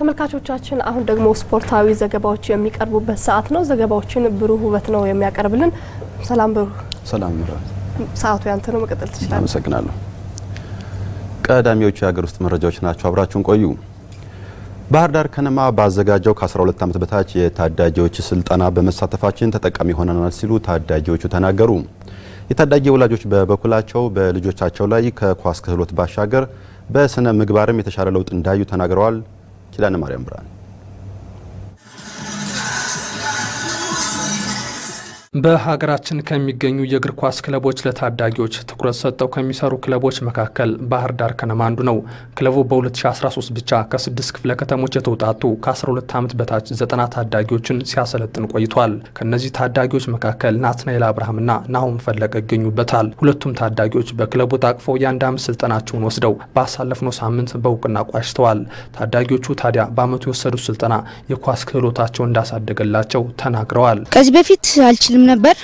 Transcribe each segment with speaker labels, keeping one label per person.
Speaker 1: ተመልካቾቻችን አሁን ደግሞ ስፖርታዊ ዘገባዎች የሚቀርቡበት ሰዓት ነው። ዘገባዎችን ብሩህ ውበት ነው የሚያቀርብልን። ሰላም ብሩህ።
Speaker 2: ሰላም ምራ፣
Speaker 1: ሰዓቱ ያንተ ነው፣ መቀጠል ትችላለህ።
Speaker 2: አመሰግናለሁ። ቀዳሚዎቹ የሀገር ውስጥ መረጃዎች ናቸው። አብራችሁን ቆዩ። ባህር ዳር ከነማ ባዘጋጀው ከ12 ዓመት በታች የታዳጊዎች ስልጠና በመሳተፋችን ተጠቃሚ ሆነናል ሲሉ ታዳጊዎቹ ተናገሩ። የታዳጊ ወላጆች በበኩላቸው በልጆቻቸው ላይ ከኳስ ክህሎት ባሻገር በስነ ምግባርም የተሻለ ለውጥ እንዳዩ ተናግረዋል። Kilani Mariam Brani.
Speaker 3: በሀገራችን ከሚገኙ የእግር ኳስ ክለቦች ለታዳጊዎች ትኩረት ሰጥተው ከሚሰሩ ክለቦች መካከል ባህር ዳር ከነማ አንዱ ነው። ክለቡ በ2013 ብቻ ከስድስት ክፍለ ከተሞች የተውጣጡ ከ12 ዓመት በታች ዘጠና ታዳጊዎችን ሲያሰለጥን ቆይቷል። ከእነዚህ ታዳጊዎች መካከል ናትናኤል አብርሃምና ናሆም ፈለቀ ይገኙበታል። ሁለቱም ታዳጊዎች በክለቡ ታቅፈው የአንድ ዓመት ስልጠናቸውን ወስደው ባሳለፍነው ሳምንት በእውቅና ቋጭተዋል። ታዳጊዎቹ ታዲያ በዓመቱ የወሰዱት ስልጠና የኳስ ክህሎታቸው እንዳሳደገላቸው ተናግረዋል።
Speaker 4: ከዚህ በፊት አልችልም ነበር።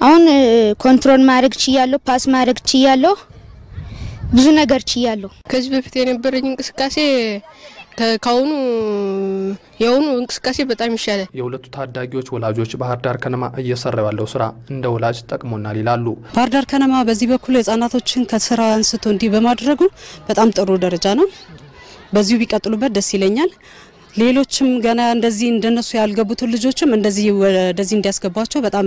Speaker 4: አሁን control ማድረግ ችያለሁ፣ pass ማድረግ ችያለሁ፣ ብዙ ነገር ችያለሁ።
Speaker 5: ከዚህ በፊት የነበረኝ እንቅስቃሴ ካሁኑ የአሁኑ እንቅስቃሴ በጣም ይሻላል።
Speaker 3: የሁለቱ ታዳጊዎች ወላጆች ባህር ዳር ከነማ እየሰራው ያለው ስራ እንደ ወላጅ ጠቅሞናል ይላሉ።
Speaker 6: ባህር ዳር ከነማ በዚህ በኩል ህጻናቶችን ከስር አንስቶ እንዲህ በማድረጉ በጣም ጥሩ ደረጃ ነው። በዚሁ ቢቀጥሉበት ደስ ይለኛል። ሌሎችም ገና እንደዚህ እንደነሱ ያልገቡትን ልጆችም እንደዚህ ወደዚህ እንዲያስገቧቸው በጣም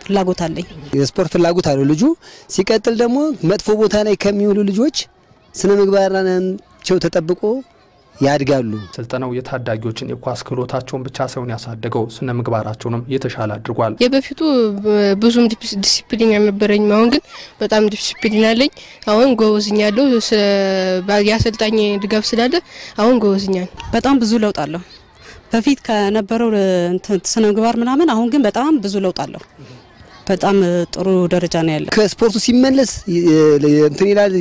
Speaker 6: ፍላጎት አለኝ።
Speaker 7: የስፖርት ፍላጎት አለው ልጁ። ሲቀጥል ደግሞ መጥፎ ቦታ ላይ ከሚውሉ ልጆች ስነ ምግባራቸው ተጠብቆ ያድጋሉ።
Speaker 3: ስልጠናው የታዳጊዎችን የኳስ ክህሎታቸውን ብቻ ሳይሆን ያሳደገው ስነ ምግባራቸውንም የተሻለ አድርጓል።
Speaker 5: የበፊቱ ብዙም ዲሲፕሊን አልነበረኝም። አሁን ግን በጣም ዲሲፕሊን አለኝ። አሁን ጎበዝኛለሁ። የአሰልጣኝ ድጋፍ ስላለ አሁን ጎበዝኛል።
Speaker 6: በጣም ብዙ ለውጥ አለሁ። በፊት ከነበረው ስነ ምግባር ምናምን፣ አሁን ግን በጣም ብዙ ለውጥ አለሁ። በጣም ጥሩ ደረጃ ነው ያለ።
Speaker 7: ከስፖርቱ ሲመለስ እንትን ይላል፣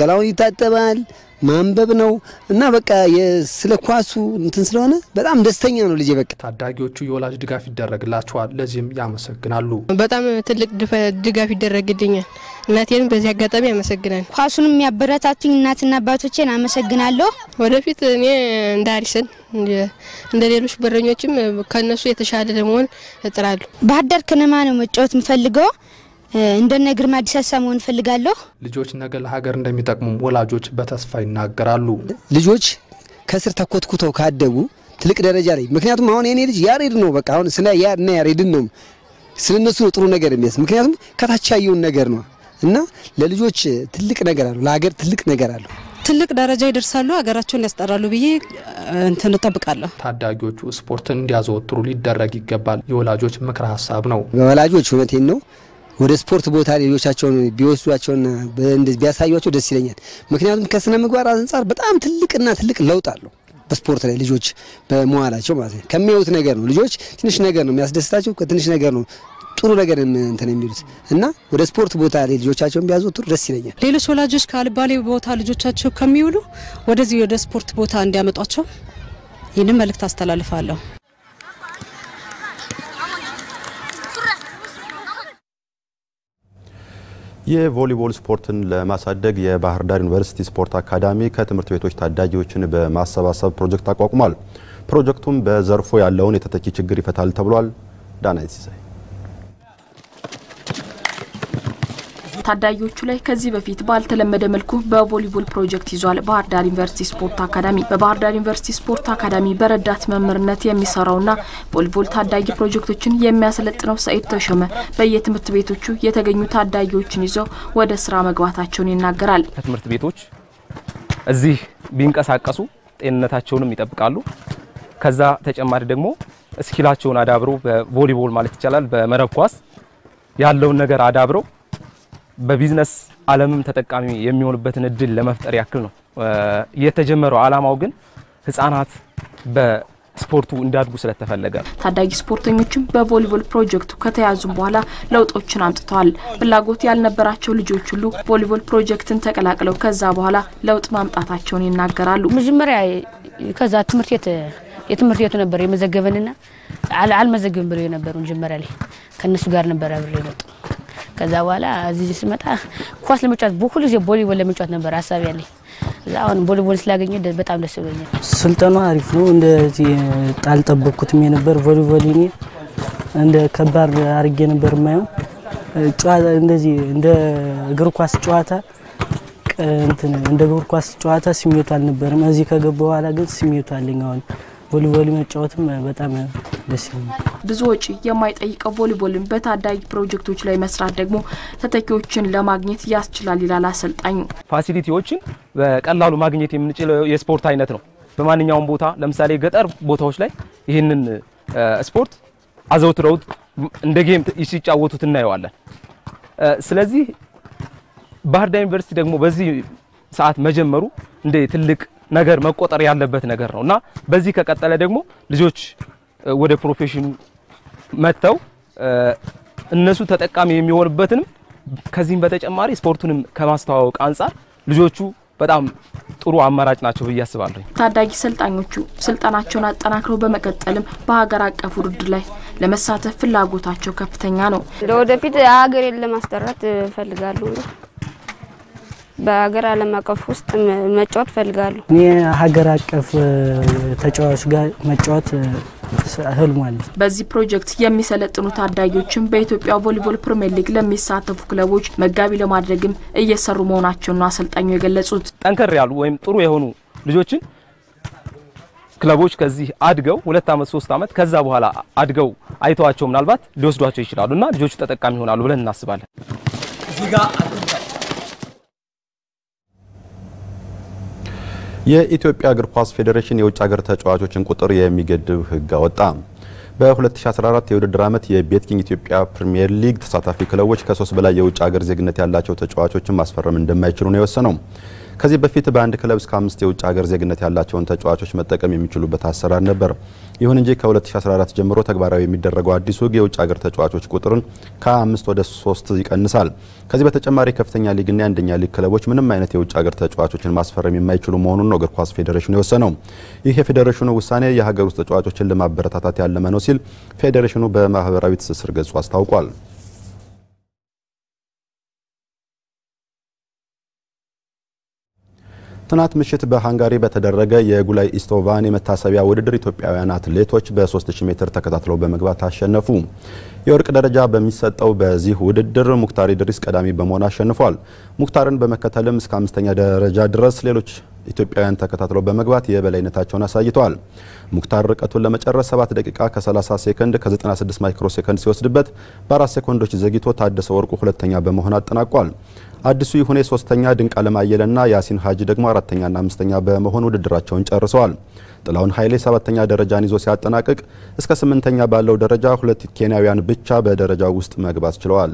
Speaker 7: ገላውን ይታጠባል ማንበብ ነው እና በቃ ስለ ኳሱ እንትን ስለሆነ በጣም ደስተኛ ነው ልጄ። በቃ
Speaker 3: ታዳጊዎቹ የወላጅ ድጋፍ ይደረግላቸዋል፣ ለዚህም ያመሰግናሉ።
Speaker 5: በጣም ትልቅ ድጋፍ ይደረግልኛል። እናቴንም በዚህ አጋጣሚ ያመሰግናል።
Speaker 4: ኳሱንም የሚያበረታቱኝ እናትና አባቶቼን አመሰግናለሁ።
Speaker 5: ወደፊት እኔ እንደ አሪሰን እንደ ሌሎች በረኞችም ከነሱ የተሻለ ለመሆን እጥራለሁ።
Speaker 4: ባህር ዳር ከነማ ነው መጫወት የምፈልገው። እንደነ ግርማ ዲሳሳ መሆን እፈልጋለሁ።
Speaker 3: ልጆች ነገ ለሀገር እንደሚጠቅሙም ወላጆች በተስፋ ይናገራሉ።
Speaker 7: ልጆች ከስር ተኮትኩተው ካደጉ ትልቅ ደረጃ ላይ ምክንያቱም አሁን የኔ ልጅ ያሬድ ነው። በቃ አሁን ስለ ያና ያሬድን ነው ስለ እነሱ ነው ጥሩ ነገር የሚያስ ምክንያቱም ከታች ያየውን ነገር ነው እና ለልጆች ትልቅ ነገር አለው፣ ለሀገር ትልቅ ነገር አለው።
Speaker 6: ትልቅ ደረጃ ይደርሳሉ፣ ሀገራቸውን ያስጠራሉ ብዬ እንትን እጠብቃለሁ።
Speaker 3: ታዳጊዎቹ ስፖርትን እንዲያዘወትሩ ሊደረግ ይገባል የወላጆች ምክረ ሀሳብ ነው።
Speaker 7: ወላጆች እውነቴን ነው ወደ ስፖርት ቦታ ልጆቻቸውን ቢወስዷቸውና ቢያሳዩቸው ደስ ይለኛል። ምክንያቱም ከስነ ምግባር አንጻር በጣም ትልቅና ትልቅ ለውጥ አለው በስፖርት ላይ ልጆች በመዋላቸው ማለት ነው። ከሚያዩት ነገር ነው ልጆች ትንሽ ነገር ነው የሚያስደስታቸው፣ ከትንሽ ነገር ነው ጥሩ ነገር እንትን የሚሉት እና ወደ ስፖርት ቦታ ላይ ልጆቻቸውን ቢያዘወትሩ ደስ ይለኛል።
Speaker 6: ሌሎች ወላጆች ከአልባሌ ቦታ ልጆቻቸው ከሚውሉ ወደዚህ ወደ ስፖርት ቦታ እንዲያመጧቸው ይህንን መልእክት አስተላልፋለሁ።
Speaker 2: የቮሊቦል ስፖርትን ለማሳደግ የባህር ዳር ዩኒቨርሲቲ ስፖርት አካዳሚ ከትምህርት ቤቶች ታዳጊዎችን በማሰባሰብ ፕሮጀክት አቋቁሟል። ፕሮጀክቱም በዘርፉ ያለውን የተተኪ ችግር ይፈታል ተብሏል። ዳናይት ሲሳይ
Speaker 8: ታዳጊዎቹ ላይ ከዚህ በፊት ባልተለመደ መልኩ በቮሊቦል ፕሮጀክት ይዟል ባህር ዳር ዩኒቨርሲቲ ስፖርት አካዳሚ። በባህር ዳር ዩኒቨርሲቲ ስፖርት አካዳሚ በረዳት መምህርነት የሚሰራውና ቮሊቦል ታዳጊ ፕሮጀክቶችን የሚያሰለጥነው ሰኢድ ተሾመ በየትምህርት ቤቶቹ የተገኙ ታዳጊዎችን ይዞ ወደ ስራ መግባታቸውን ይናገራል።
Speaker 9: ከትምህርት ቤቶች እዚህ ቢንቀሳቀሱ ጤንነታቸውንም ይጠብቃሉ። ከዛ ተጨማሪ ደግሞ እስኪላቸውን አዳብረው በቮሊቦል ማለት ይቻላል በመረብ ኳስ ያለውን ነገር አዳብረው በቢዝነስ ዓለምም ተጠቃሚ የሚሆኑበትን እድል ለመፍጠር ያክል ነው የተጀመረው። ዓላማው ግን ህጻናት በስፖርቱ እንዲያድጉ ስለተፈለገ ነው።
Speaker 8: ታዳጊ ስፖርተኞችም በቮሊቦል ፕሮጀክቱ ከተያዙም በኋላ ለውጦችን አምጥተዋል። ፍላጎት ያልነበራቸው ልጆች ሁሉ ቮሊቦል ፕሮጀክትን ተቀላቅለው ከዛ በኋላ ለውጥ ማምጣታቸውን ይናገራሉ።
Speaker 10: መጀመሪያ ከዛ ትምህርት ቤት የትምህርት ቤቱ ነበር የመዘገበንና አልመዘገብም ብለው የነበሩ መጀመሪያ ላይ ከእነሱ ጋር ነበር አብሬ የመጡ ከዛ በኋላ እዚህ ስመጣ ኳስ ለመጫወት በሁሉ ጊዜ ቮሊቦል ለመጫወት ነበር ሀሳብ ያለኝ። እዛ አሁን ቮሊቦል ስላገኘ በጣም ደስ ብሎኛል።
Speaker 11: ስልጠናው አሪፍ ነው። እንደዚህ አልጠበቅኩትም የነበር ቮሊቦል እኔ እንደ ከባድ አድርጌ ነበር የማየው። ጨዋታ እንደዚህ እንደ እግር ኳስ ጨዋታ እንትን እንደ እግር ኳስ ጨዋታ ስሜቱ አልነበርም። እዚህ ከገባ በኋላ ግን ስሜቱ አለኝ። አሁን ቮሊቦል መጫወትም በጣም ደስ ይላል።
Speaker 8: ብዙ ወጪ የማይጠይቀው ቮሊቦልን በታዳጊ ፕሮጀክቶች ላይ መስራት ደግሞ ተተኪዎችን ለማግኘት ያስችላል ይላል አሰልጣኙ።
Speaker 9: facility ዎችን በቀላሉ ማግኘት የምንችለው የስፖርት አይነት ነው። በማንኛውም ቦታ ለምሳሌ ገጠር ቦታዎች ላይ ይህንን ስፖርት አዘውትረውት እንደ game ሲጫወቱት እናየዋለን። ስለዚህ ባህር ዳር ዩኒቨርሲቲ ደግሞ በዚህ ሰዓት መጀመሩ እንደ ትልቅ ነገር መቆጠር ያለበት ነገር ነው እና በዚህ ከቀጠለ ደግሞ ልጆች ወደ profession ኑ መጥተው እነሱ ተጠቃሚ የሚሆንበትንም ከዚህም በተጨማሪ ስፖርቱንም ከማስተዋወቅ አንጻር ልጆቹ በጣም ጥሩ አማራጭ ናቸው ብዬ አስባለሁ።
Speaker 8: ታዳጊ ሰልጣኞቹ ስልጠናቸውን አጠናክረው በመቀጠልም በሀገር አቀፍ ውድድር ላይ ለመሳተፍ ፍላጎታቸው ከፍተኛ ነው።
Speaker 4: ለወደፊት ሀገሬን ለማስጠራት እፈልጋለሁ። በሀገር ዓለም አቀፍ ውስጥ መጫወት እፈልጋለሁ።
Speaker 11: እኔ ሀገር አቀፍ ተጫዋች ጋር መጫወት ህልሙ አለ።
Speaker 8: በዚህ ፕሮጀክት የሚሰለጥኑ ታዳጊዎችም በኢትዮጵያ ቮሊቦል ፕሪሚየር ሊግ ለሚሳተፉ ክለቦች መጋቢ ለማድረግም እየሰሩ መሆናቸውን ነው አሰልጣኙ የገለጹት።
Speaker 9: ጠንከር ያሉ ወይም ጥሩ የሆኑ ልጆችን ክለቦች ከዚህ አድገው ሁለት ዓመት ሶስት ዓመት ከዛ በኋላ አድገው አይተዋቸው ምናልባት ሊወስዷቸው ይችላሉ እና ልጆቹ ተጠቃሚ ይሆናሉ ብለን እናስባለን።
Speaker 2: የኢትዮጵያ እግር ኳስ ፌዴሬሽን የውጭ ሀገር ተጫዋቾችን ቁጥር የሚገድብ ሕግ አወጣ። በ2014 የውድድር ዓመት የቤትኪንግ ኢትዮጵያ ፕሪሚየር ሊግ ተሳታፊ ክለቦች ከሶስት በላይ የውጭ ሀገር ዜግነት ያላቸው ተጫዋቾችን ማስፈረም እንደማይችሉ ነው የወሰነው። ከዚህ በፊት በአንድ ክለብ እስከ አምስት የውጭ ሀገር ዜግነት ያላቸውን ተጫዋቾች መጠቀም የሚችሉበት አሰራር ነበር። ይሁን እንጂ ከ2014 ጀምሮ ተግባራዊ የሚደረገው አዲሱ ሕግ የውጭ ሀገር ተጫዋቾች ቁጥርን ከአምስት ወደ ሶስት ይቀንሳል። ከዚህ በተጨማሪ ከፍተኛ ሊግና የአንደኛ ሊግ ክለቦች ምንም አይነት የውጭ ሀገር ተጫዋቾችን ማስፈረም የማይችሉ መሆኑን ነው እግር ኳስ ፌዴሬሽኑ የወሰነው። ይህ የፌዴሬሽኑ ውሳኔ የሀገር ውስጥ ተጫዋቾችን ለማበረታታት ያለመ ነው ሲል ፌዴሬሽኑ በማህበራዊ ትስስር ገጹ አስታውቋል። ትናንት ምሽት በሃንጋሪ በተደረገ የጉላይ ኢስትቫን የመታሰቢያ ውድድር ኢትዮጵያውያን አትሌቶች በ3000 ሜትር ተከታትለው በመግባት አሸነፉ። የወርቅ ደረጃ በሚሰጠው በዚህ ውድድር ሙክታር ኢድሪስ ቀዳሚ በመሆን አሸንፏል። ሙክታርን በመከተልም እስከ አምስተኛ ደረጃ ድረስ ሌሎች ኢትዮጵያውያን ተከታትለው በመግባት የበላይነታቸውን አሳይተዋል። ሙክታር ርቀቱን ለመጨረስ 7 ደቂቃ ከ30 ሴከንድ ከ96 ማይክሮ ሴከንድ ሲወስድበት በአራት ሴኮንዶች ዘግይቶ ታደሰ ወርቁ ሁለተኛ በመሆን አጠናቋል። አዲሱ ይሁኔ ሶስተኛ፣ ድንቅ አለማየለና ያሲን ሀጂ ደግሞ አራተኛና አምስተኛ በመሆን ውድድራቸውን ጨርሰዋል። ጥላውን ኃይሌ ሰባተኛ ደረጃን ይዞ ሲያጠናቅቅ እስከ ስምንተኛ ባለው ደረጃ ሁለት ኬንያውያን ብቻ በደረጃው ውስጥ መግባት ችለዋል።